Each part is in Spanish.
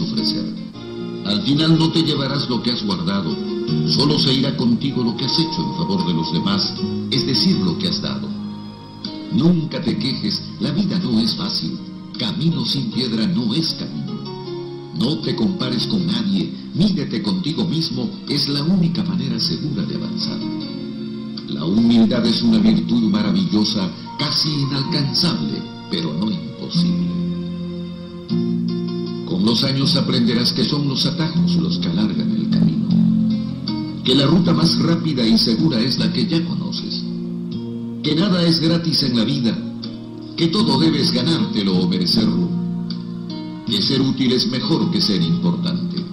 ofrecer. Al final no te llevarás lo que has guardado, solo se irá contigo lo que has hecho en favor de los demás, es decir, lo que has dado. Nunca te quejes, la vida no es fácil, camino sin piedra no es camino. No te compares con nadie, mídete contigo mismo, es la única manera segura de avanzar. La humildad es una virtud maravillosa, casi inalcanzable, pero no imposible. Los años aprenderás que son los atajos los que alargan el camino, que la ruta más rápida y segura es la que ya conoces, que nada es gratis en la vida, que todo debes ganártelo o merecerlo, que ser útil es mejor que ser importante.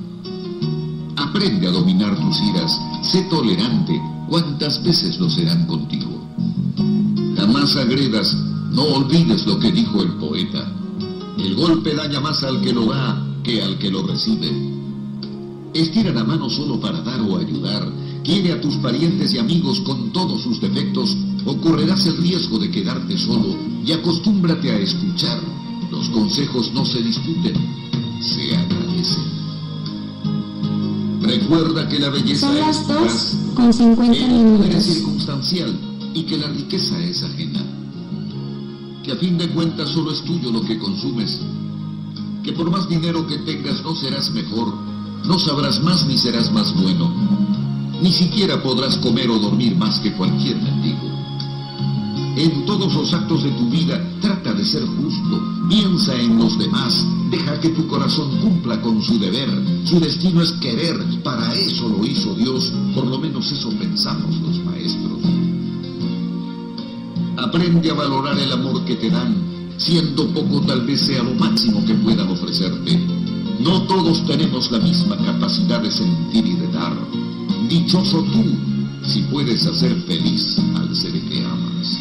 Aprende a dominar tus iras, sé tolerante, cuántas veces lo serán contigo. Jamás agredas, no olvides lo que dijo el poeta. El golpe daña más al que lo da que al que lo recibe. Estira la mano solo para dar o ayudar. Quiere a tus parientes y amigos con todos sus defectos o correrás el riesgo de quedarte solo y acostúmbrate a escuchar. Los consejos no se discuten, se agradecen. Recuerda que la belleza Son las es dos con 50 que el poder es minutos. circunstancial y que la riqueza es ajena. Que a fin de cuentas solo es tuyo lo que consumes. Que por más dinero que tengas no serás mejor, no sabrás más ni serás más bueno. Ni siquiera podrás comer o dormir más que cualquier mendigo. En todos los actos de tu vida trata de ser justo, piensa en los demás, deja que tu corazón cumpla con su deber. Su destino es querer, para eso lo hizo Dios, por lo menos eso pensamos los maestros. Aprende a valorar el amor que te dan, siendo poco tal vez sea lo máximo que puedan ofrecerte. No todos tenemos la misma capacidad de sentir y de dar. Dichoso tú si puedes hacer feliz al ser que amas.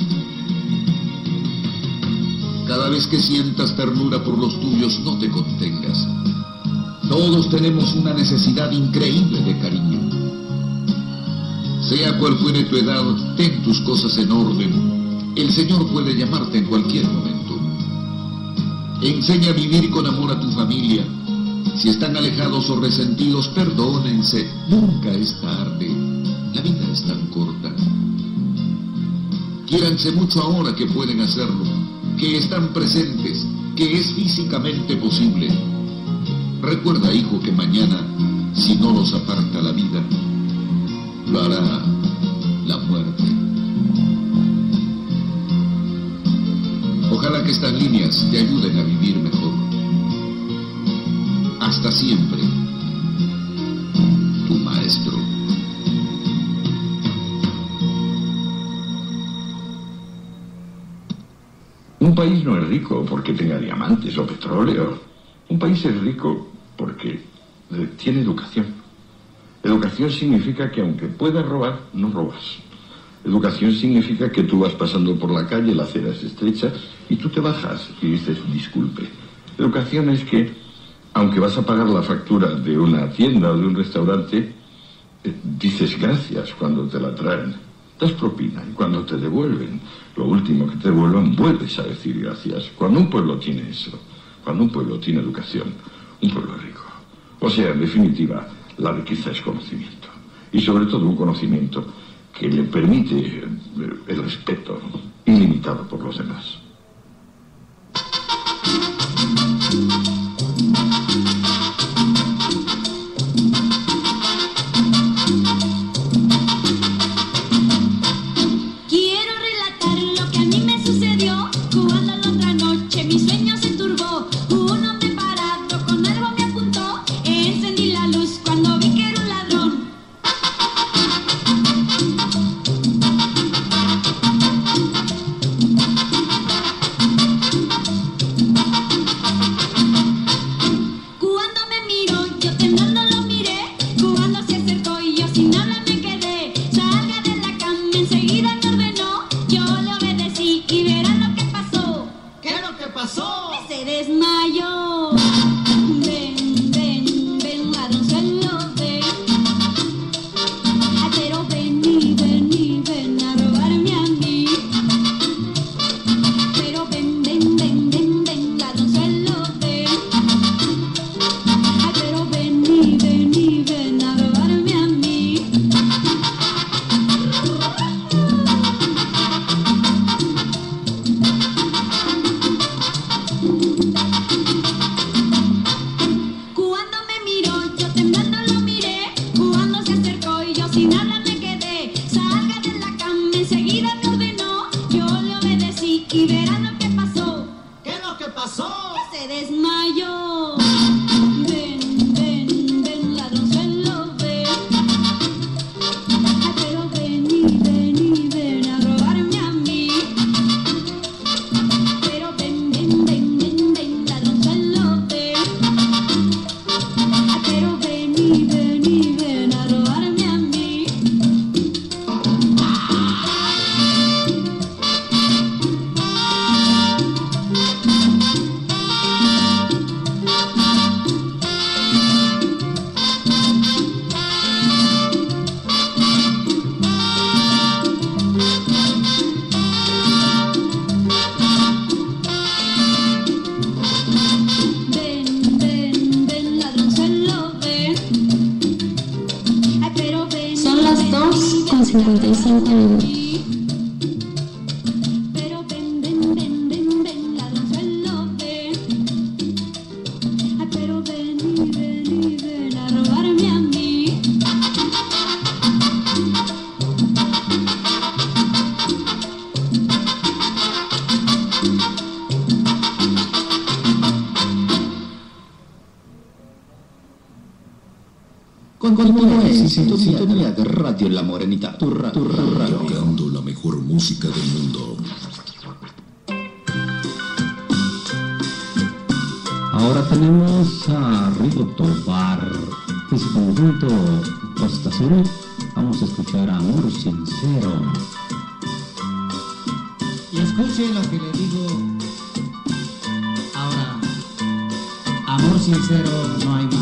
Cada vez que sientas ternura por los tuyos, no te contengas. Todos tenemos una necesidad increíble de cariño. Sea cual fuere tu edad, ten tus cosas en orden. El Señor puede llamarte en cualquier momento. Enseña a vivir con amor a tu familia. Si están alejados o resentidos, perdónense. Nunca es tarde. La vida es tan corta. Quiéranse mucho ahora que pueden hacerlo, que están presentes, que es físicamente posible. Recuerda, hijo, que mañana, si no los aparta la vida, lo hará estas líneas te ayuden a vivir mejor. Hasta siempre, tu maestro. Un país no es rico porque tenga diamantes o petróleo. Un país es rico porque tiene educación. Educación significa que aunque puedas robar, no robas. Educación significa que tú vas pasando por la calle, la acera es estrecha, y tú te bajas y dices disculpe. Educación es que, aunque vas a pagar la factura de una tienda o de un restaurante, eh, dices gracias cuando te la traen. Das propina y cuando te devuelven, lo último que te devuelvan, vuelves a decir gracias. Cuando un pueblo tiene eso, cuando un pueblo tiene educación, un pueblo rico. O sea, en definitiva, la riqueza es conocimiento. Y sobre todo un conocimiento que le permite el respeto ilimitado por los demás. ¡Se desmayó! And then. continúa en sintonía de Radio La Morenita, tu, ra, tu radio. Tocando la mejor música del mundo. Ahora tenemos a Rigo Tobar y su conjunto Costa Azul. Vamos a escuchar Amor Sincero. Y escuchen lo que le digo ahora. Amor sincero no hay más.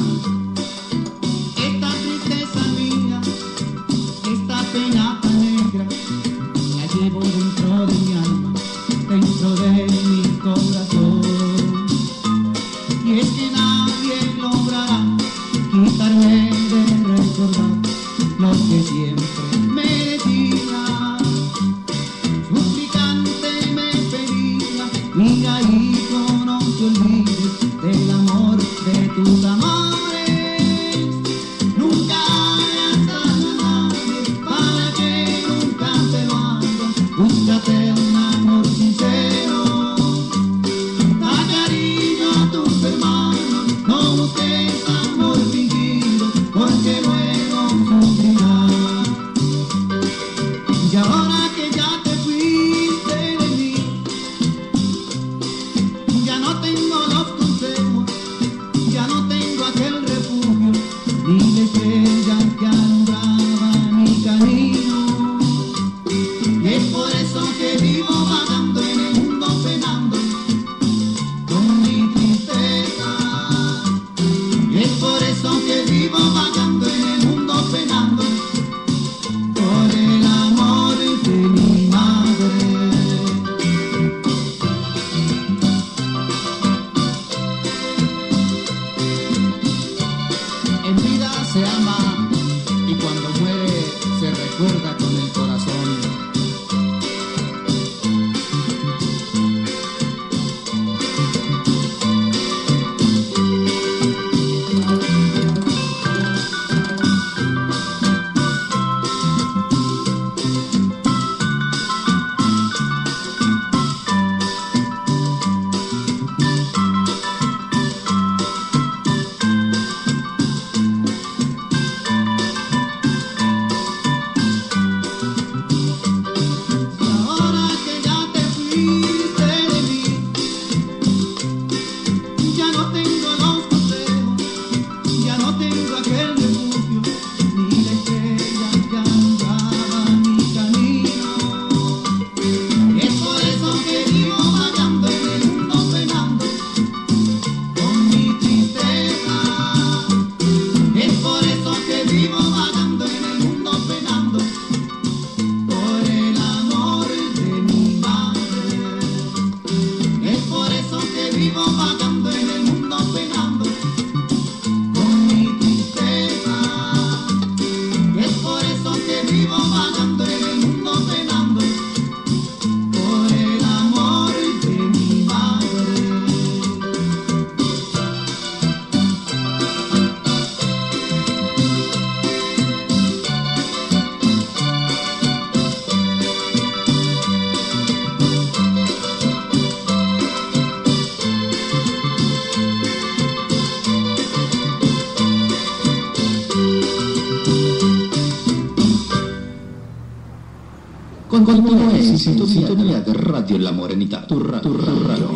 todo es sintonía de Radio La Morenita. Tu, ra, tu ra, radio.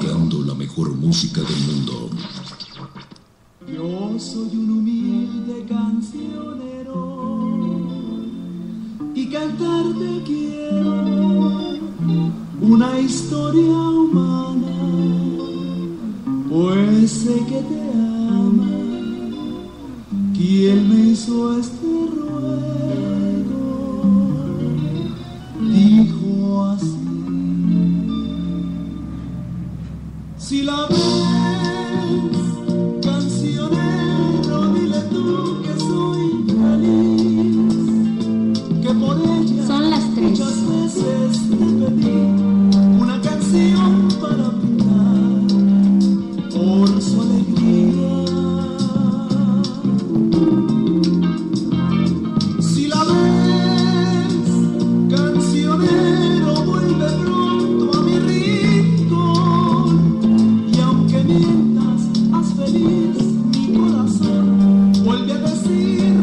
la mejor música del mundo. Yo soy un humilde cancionero y cantarte quiero una historia humana vuelve a decir.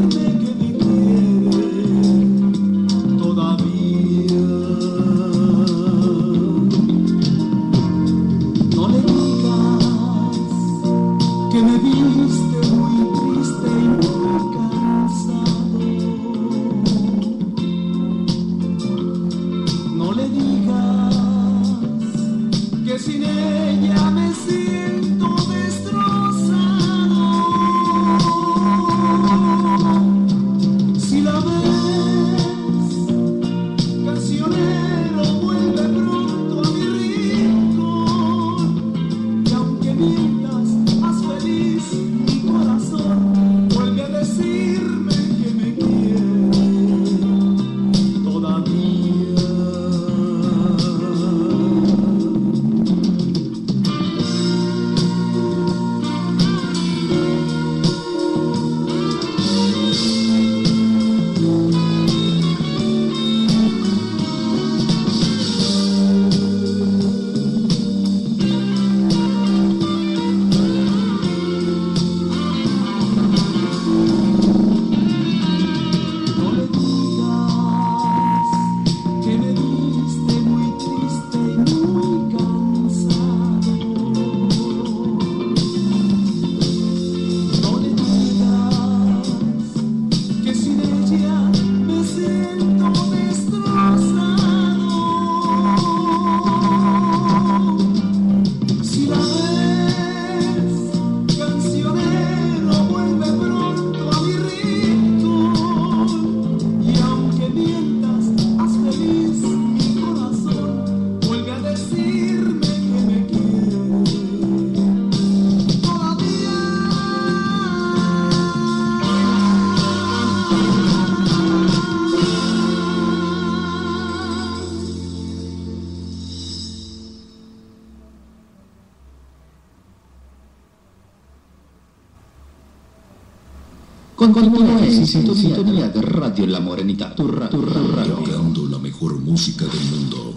sintonía, sintonía de Radio La Morenita. Tu, ra, tu radio. Tocando la mejor música del mundo.